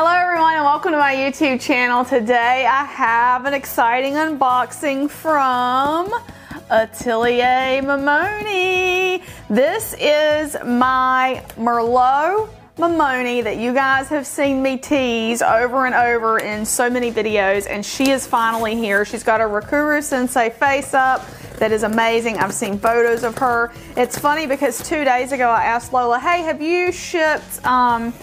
Hello everyone and welcome to my YouTube channel. Today I have an exciting unboxing from Atelier Momoni. This is my Merlot Momoni that you guys have seen me tease over and over in so many videos and she is finally here. She's got a Rakeru Sensei face up that is amazing. I've seen photos of her. It's funny because two days ago I asked Lola, hey, have you shipped um,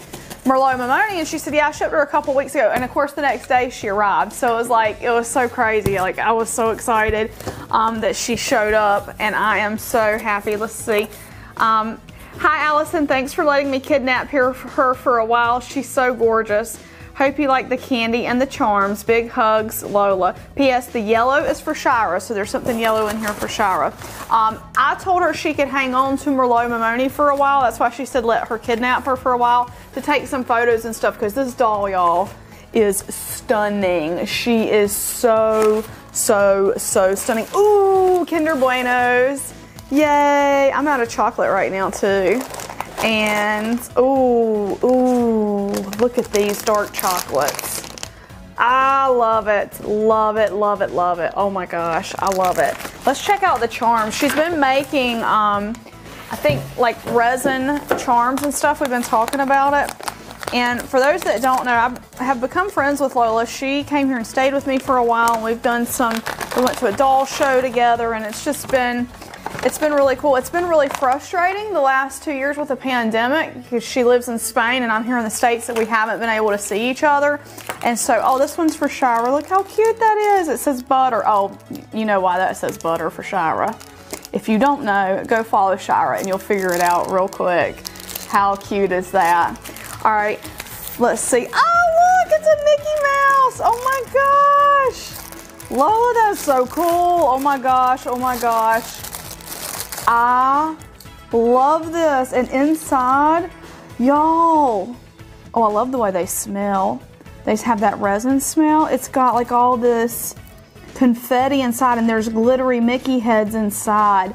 Merlot Momoni and she said, yeah, I shipped her a couple weeks ago. And of course the next day she arrived. So it was like, it was so crazy. Like I was so excited um, that she showed up and I am so happy. Let's see. Um, hi Allison, thanks for letting me kidnap her for a while. She's so gorgeous. Hope you like the candy and the charms. Big hugs, Lola. P.S. The yellow is for Shira, so there's something yellow in here for Shira. Um, I told her she could hang on to Merlot Momoni for a while. That's why she said let her kidnap her for a while to take some photos and stuff because this doll, y'all, is stunning. She is so, so, so stunning. Ooh, Kinder Buenos. Yay. I'm out of chocolate right now, too. And, ooh, ooh, look at these dark chocolates. I love it, love it, love it, love it. Oh my gosh, I love it. Let's check out the charms. She's been making, um, I think, like resin charms and stuff. We've been talking about it. And for those that don't know, I have become friends with Lola. She came here and stayed with me for a while, and we've done some, we went to a doll show together, and it's just been, it's been really cool. It's been really frustrating the last two years with the pandemic because she lives in Spain and I'm here in the States that we haven't been able to see each other. And so, oh, this one's for Shira. Look how cute that is. It says butter. Oh, you know why that says butter for Shira. If you don't know, go follow Shira and you'll figure it out real quick. How cute is that? All right, let's see. Oh, look, it's a Mickey Mouse. Oh my gosh. Lola, that's so cool. Oh my gosh, oh my gosh. I love this. And inside, y'all, oh, I love the way they smell. They have that resin smell. It's got like all this confetti inside and there's glittery Mickey heads inside.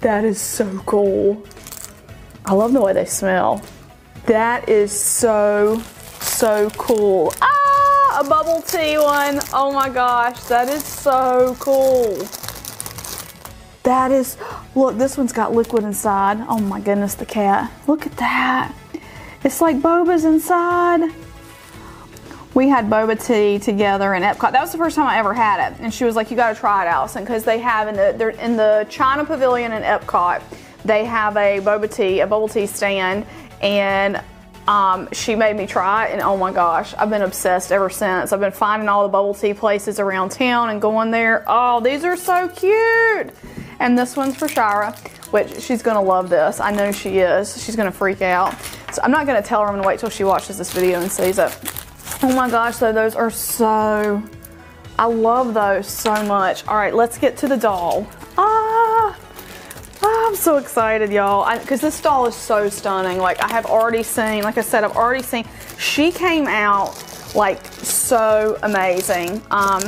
That is so cool. I love the way they smell. That is so, so cool. Ah, a bubble tea one. Oh my gosh, that is so cool. That is, look, this one's got liquid inside. Oh my goodness, the cat. Look at that. It's like boba's inside. We had boba tea together in Epcot. That was the first time I ever had it. And she was like, you gotta try it, Allison, because they have in the, they're in the China Pavilion in Epcot, they have a boba tea, a bubble tea stand, and um, she made me try it, and oh my gosh, I've been obsessed ever since. I've been finding all the bubble tea places around town and going there. Oh, these are so cute. And this one's for Shira, which she's gonna love this. I know she is. She's gonna freak out. So I'm not gonna tell her, I'm gonna wait till she watches this video and sees it. Oh my gosh, so those are so, I love those so much. All right, let's get to the doll. Ah, ah I'm so excited, y'all, because this doll is so stunning. Like, I have already seen, like I said, I've already seen, she came out, like, so amazing. Um,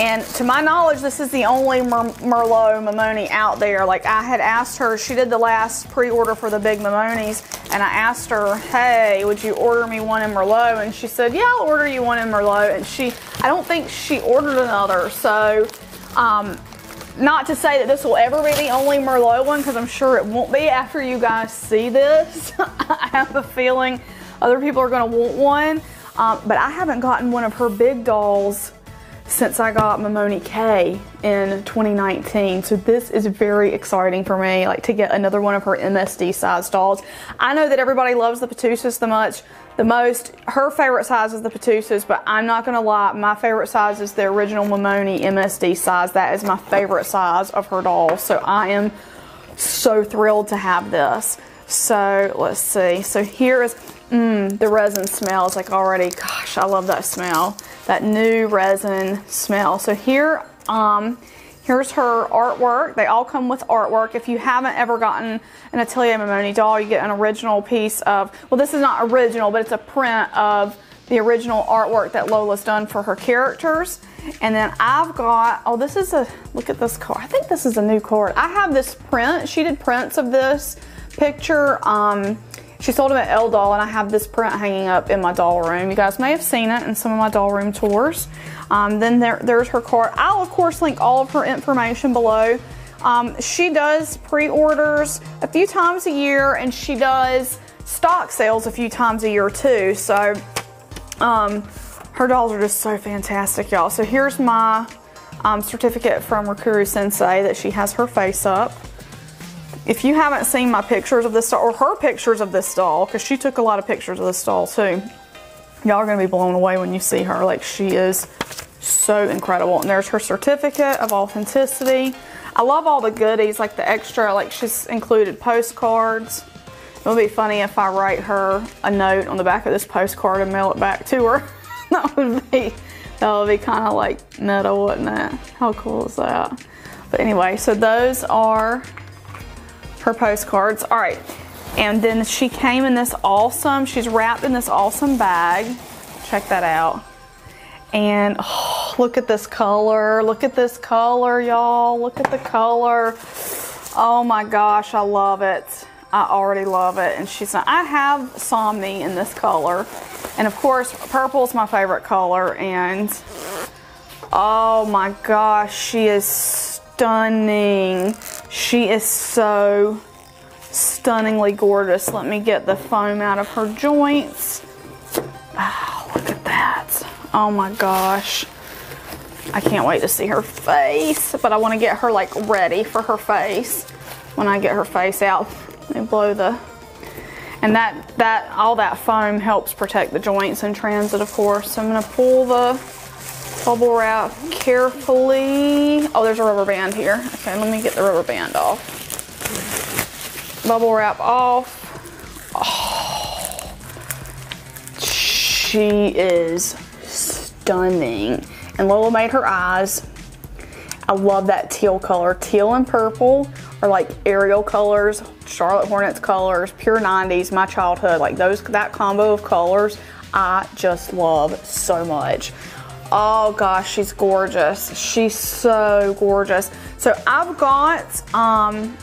and to my knowledge, this is the only Mer Merlot Momoni out there. Like I had asked her, she did the last pre-order for the big Momonis, and I asked her, hey, would you order me one in Merlot? And she said, yeah, I'll order you one in Merlot. And she, I don't think she ordered another. So, um, not to say that this will ever be the only Merlot one, because I'm sure it won't be after you guys see this. I have a feeling other people are going to want one. Um, but I haven't gotten one of her big dolls since I got Momoni K in 2019. So this is very exciting for me, like to get another one of her MSD size dolls. I know that everybody loves the Petousas the much, the most. Her favorite size is the Petousas, but I'm not gonna lie, my favorite size is the original Momoni MSD size. That is my favorite size of her doll. So I am so thrilled to have this. So let's see. So here is, mmm, the resin smells like already, gosh, I love that smell that new resin smell. So here, um, here's her artwork. They all come with artwork. If you haven't ever gotten an Atelier Momoni doll, you get an original piece of, well, this is not original, but it's a print of the original artwork that Lola's done for her characters. And then I've got, oh, this is a, look at this card. I think this is a new card. I have this print. She did prints of this picture. Um, She sold them at L Doll, and I have this print hanging up in my doll room. You guys may have seen it in some of my doll room tours. Um, then there, there's her card. I'll, of course, link all of her information below. Um, she does pre-orders a few times a year, and she does stock sales a few times a year, too. So um, her dolls are just so fantastic, y'all. So here's my um, certificate from Rakeru Sensei that she has her face up. If you haven't seen my pictures of this doll, or her pictures of this doll, because she took a lot of pictures of this doll too, y'all are going to be blown away when you see her. Like, she is so incredible. And there's her certificate of authenticity. I love all the goodies, like the extra, like she's included postcards. It would be funny if I write her a note on the back of this postcard and mail it back to her. that would be, that would be kind of like meta, wouldn't it? How cool is that? But anyway, so those are her postcards. All right, and then she came in this awesome, she's wrapped in this awesome bag. Check that out. And oh, look at this color. Look at this color, y'all. Look at the color. Oh my gosh, I love it. I already love it. And she's, I have Somni in this color. And of course, purple is my favorite color. And oh my gosh, she is stunning. She is so stunningly gorgeous. Let me get the foam out of her joints. Oh, look at that. Oh my gosh. I can't wait to see her face, but I want to get her like ready for her face when I get her face out. and blow the, and that, that, all that foam helps protect the joints in transit, of course. So I'm going to pull the bubble wrap carefully. Oh, there's a rubber band here. Okay, let me get the rubber band off. Bubble wrap off. Oh, she is stunning. And Lola made her eyes. I love that teal color. Teal and purple are like Ariel colors, Charlotte Hornets colors, pure 90s, my childhood. Like those, that combo of colors, I just love so much. Oh gosh, she's gorgeous. She's so gorgeous. So I've got um,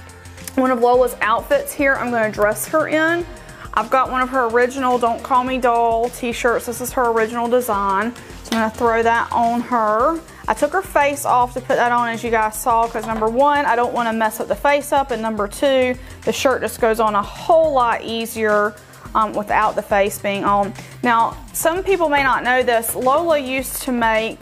one of Lola's outfits here I'm gonna dress her in. I've got one of her original Don't Call Me Doll t-shirts. This is her original design. So I'm gonna throw that on her. I took her face off to put that on as you guys saw because number one, I don't wanna mess up the face up and number two, the shirt just goes on a whole lot easier um, without the face being on. Now, some people may not know this. Lola used to make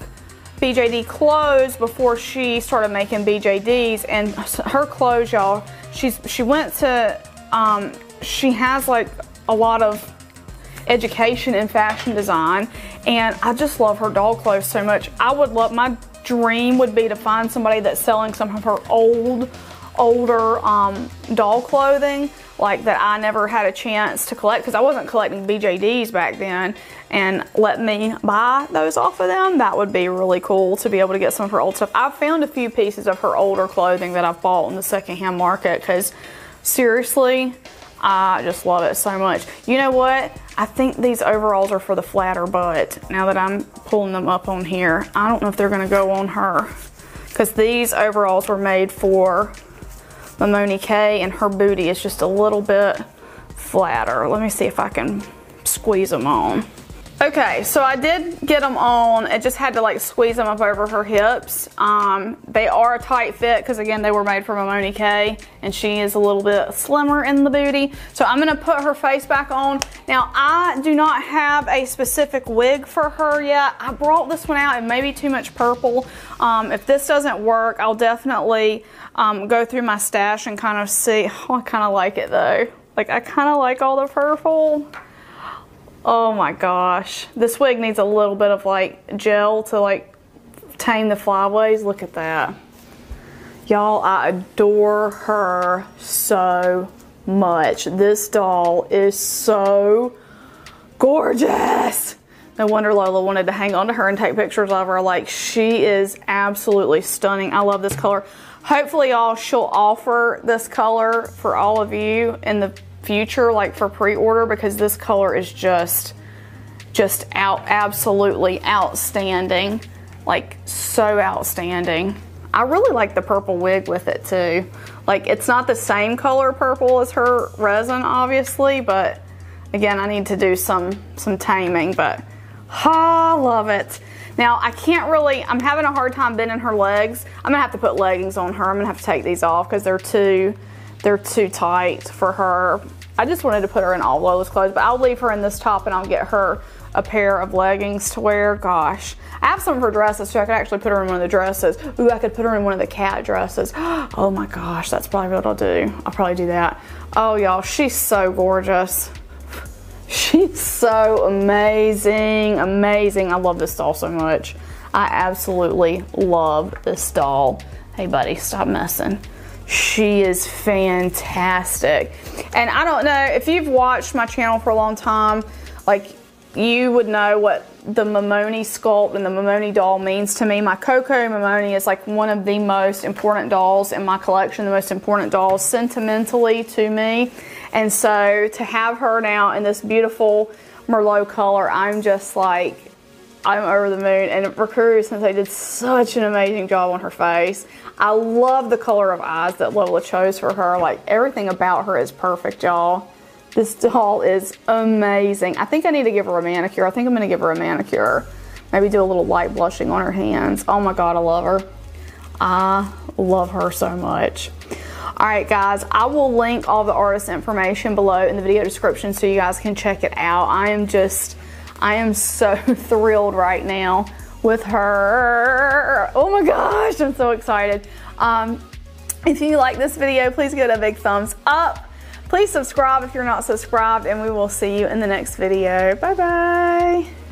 BJD clothes before she started making BJDs and her clothes, y'all, she's she went to, um, she has like a lot of education in fashion design and I just love her doll clothes so much. I would love, my dream would be to find somebody that's selling some of her old, older um, doll clothing like that I never had a chance to collect because I wasn't collecting BJDs back then and let me buy those off of them. That would be really cool to be able to get some of her old stuff. I've found a few pieces of her older clothing that I've bought in the secondhand market because seriously, I just love it so much. You know what? I think these overalls are for the flatter butt now that I'm pulling them up on here. I don't know if they're gonna go on her because these overalls were made for Momoni K and her booty is just a little bit flatter. Let me see if I can squeeze them on. Okay, so I did get them on. I just had to like squeeze them up over her hips. Um, they are a tight fit because again, they were made for Momoni K and she is a little bit slimmer in the booty. So I'm gonna put her face back on. Now I do not have a specific wig for her yet. I brought this one out and maybe too much purple. Um, if this doesn't work, I'll definitely um, go through my stash and kind of see. Oh, I kind of like it though. Like I kind of like all the purple. Oh my gosh. This wig needs a little bit of like gel to like tame the flyaways. Look at that. Y'all, I adore her so much. This doll is so gorgeous. No wonder Lola wanted to hang on to her and take pictures of her. Like, she is absolutely stunning. I love this color. Hopefully, y'all, she'll offer this color for all of you in the future, like for pre-order, because this color is just, just out, absolutely outstanding. Like, so outstanding. I really like the purple wig with it too. Like, it's not the same color purple as her resin, obviously, but Again, I need to do some, some taming, but I love it. Now, I can't really, I'm having a hard time bending her legs. I'm gonna have to put leggings on her. I'm gonna have to take these off because they're too, they're too tight for her. I just wanted to put her in all those clothes, but I'll leave her in this top and I'll get her a pair of leggings to wear. Gosh, I have some of her dresses, so I could actually put her in one of the dresses. Ooh, I could put her in one of the cat dresses. Oh my gosh, that's probably what I'll do. I'll probably do that. Oh, y'all, she's so gorgeous. She's so amazing, amazing. I love this doll so much. I absolutely love this doll. Hey, buddy, stop messing. She is fantastic. And I don't know if you've watched my channel for a long time, like you would know what the Momoni sculpt and the Momoni doll means to me. My Coco Momoni is like one of the most important dolls in my collection, the most important dolls sentimentally to me. And so to have her now in this beautiful Merlot color, I'm just like, I'm over the moon. And Rakeru Sensei they did such an amazing job on her face, I love the color of eyes that Lola chose for her. Like everything about her is perfect, y'all. This doll is amazing. I think I need to give her a manicure. I think I'm gonna give her a manicure. Maybe do a little light blushing on her hands. Oh my God, I love her. I love her so much. All right, guys, I will link all the artist information below in the video description so you guys can check it out. I am just, I am so thrilled right now with her. Oh my gosh, I'm so excited. Um, if you like this video, please give it a big thumbs up. Please subscribe if you're not subscribed, and we will see you in the next video. Bye-bye.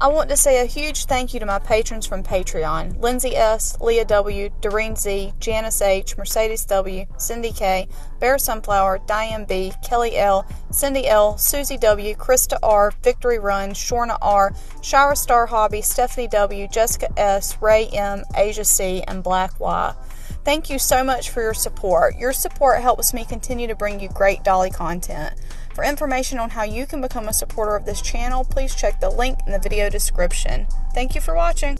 I want to say a huge thank you to my patrons from Patreon Lindsay S., Leah W., Doreen Z., Janice H., Mercedes W., Cindy K., Bear Sunflower, Diane B., Kelly L., Cindy L., Susie W., Krista R., Victory Run, Shorna R., Shower Star Hobby, Stephanie W., Jessica S., Ray M., Asia C., and Black Y. Thank you so much for your support. Your support helps me continue to bring you great dolly content. For information on how you can become a supporter of this channel, please check the link in the video description. Thank you for watching.